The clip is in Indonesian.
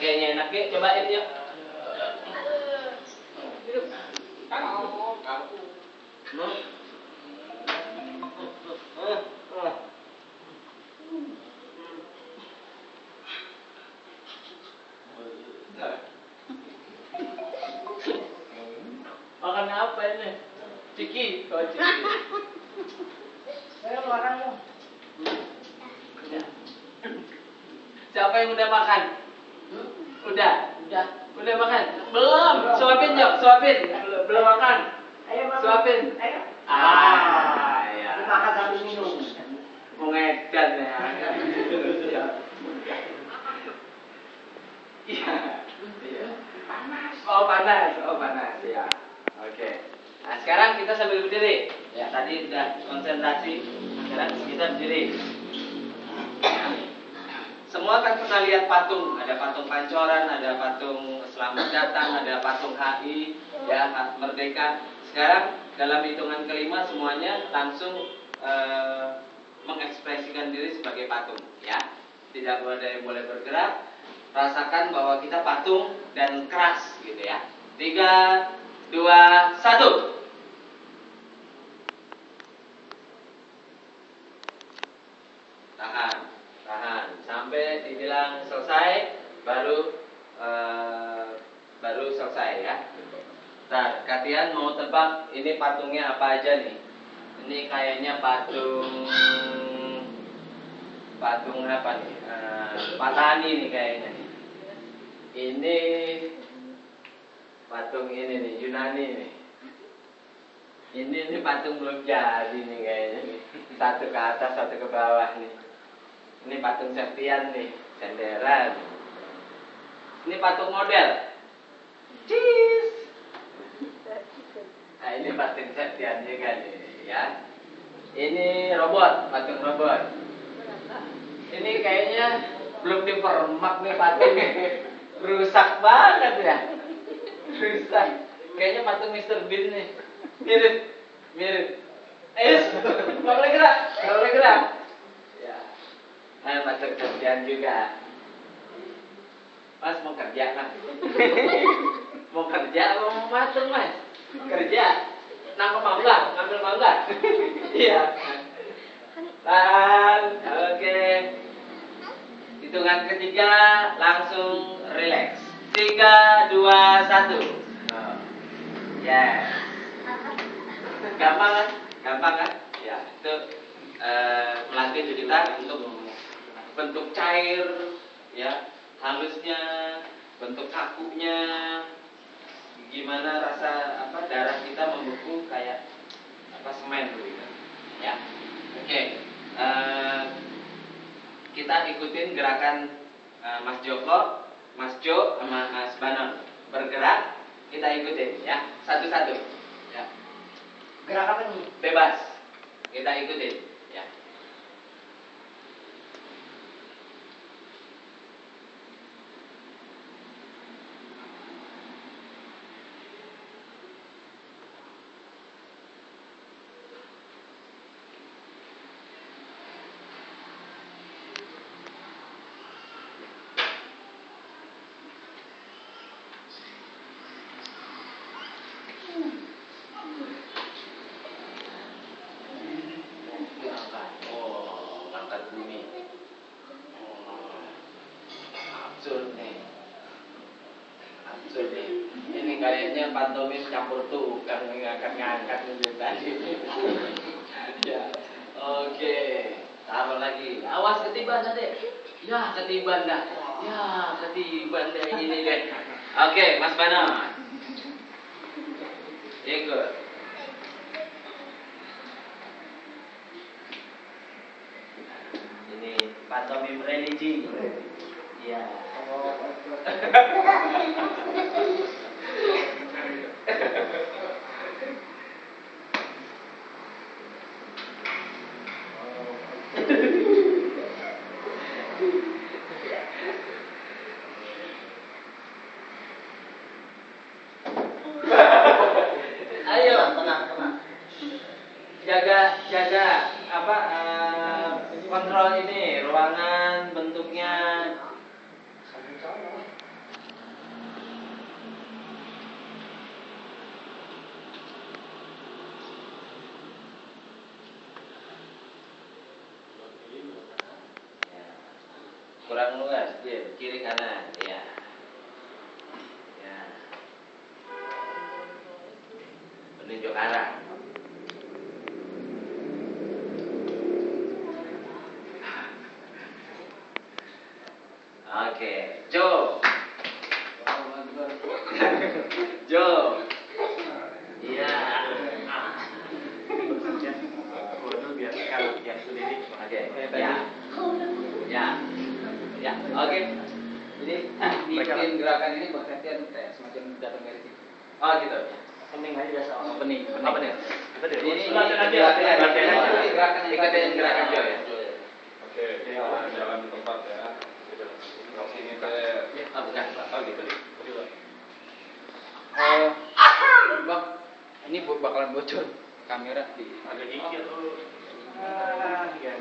kayaknya enak ya. Cobain yuk. Mau? Ah, ah. Makan apa ini? Ciki, kau ciki. Ayo makan lu. Ya. Siapa yang udah makan? Udah. Udah. Udah makan? Belum. Suapin yuk, suapin. Belum, belum makan. Ayo makan. Suapin. Ayo. Ah, ya. Makan sambil minum. Mau ngedan ya. Iya. Iya. Iya. Panas. Oh panas, oh panas ya. Oke. Nah sekarang kita sambil berdiri. Ya tadi udah konsentrasi. Sekarang kita berdiri. Semua kan pernah lihat patung, ada patung Pancoran, ada patung Selamat Datang, ada patung HI, ya Merdeka. Sekarang dalam hitungan kelima semuanya langsung eh, mengekspresikan diri sebagai patung, ya. Tidak boleh ada yang boleh bergerak. Rasakan bahwa kita patung dan keras, gitu ya. Tiga, dua, satu. Ntar, kalian mau tebak ini patungnya apa aja nih? Ini kayaknya patung patung apa nih? Eh, Patani nih kayaknya nih. Ini patung ini nih Yunani nih. Ini ini patung belum jadi nih kayaknya nih. Satu ke atas, satu ke bawah nih. Ini patung Septian nih, senderan. Ini patung model. Cheese. Nah, ini patung Septian juga nih, ya. Ini robot, patung robot. Ini kayaknya belum dipermak nih patung. Rusak banget ya. Rusak. Kayaknya patung Mr. Bean nih. Mirip, mirip. Eh, nggak boleh gerak, nggak boleh gerak. Ya. Nah, patung kerjaan juga. Mas mau kerja kan? mau kerja mau patung mas? Kerja. Nangkep mangga, ngambil mangga. Iya. Dan, oke. Hitungan ketiga langsung relax. Tiga, dua, satu. Oh. Yes. Gampang kan? Gampang kan? Ya, itu eh, melatih kita untuk bentuk cair, ya, halusnya, bentuk kakunya, gimana rasa apa darah kita membeku kayak apa semen gitu, ya. Oke, eh, kita ikutin gerakan eh, Mas Joko, Mas Jo, sama Mas Banon bergerak, kita ikutin, ya, satu-satu, ya. Gerak apa nih? Bebas. Kita ikutin, ya. Diangkat. Oh, angkat bumi. Oh, absurd nih. Absurd nih. Ini kayaknya pantomim campur tukang ngangkat-ngangkat itu tadi. ya. Oke. Taruh lagi. Awas ketiban nanti. Ya, ketiban dah. Ya, ketiban deh ini deh. Oke, Mas Bana. Ikut. Ini pantomim religi. Iya. Ayo, jaga jaga apa uh, kontrol ini ruangan bentuknya. Ya. Kurang luas kiri kanan ya. Oke, Jo. Jo. Iya. Oke, ya. Ya. Ya, oke. Jadi bikin gerakan ini buat gantian kayak semacam datang dari situ. Oh gitu. Pening aja biasa. Aja, gerakan latihan aja. Ini gerakan yang ikutin gerakan Jo ya. Oke, jalan di tempat ya bang ini bakalan bocor kamera di ada gigi atau ya,